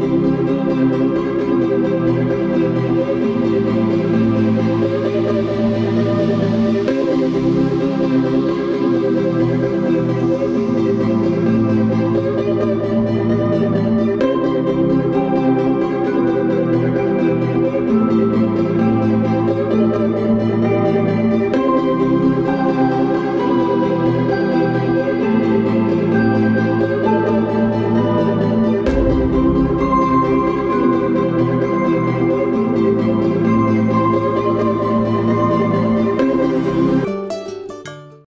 you.